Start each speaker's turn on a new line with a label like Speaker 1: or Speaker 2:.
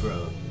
Speaker 1: Bro.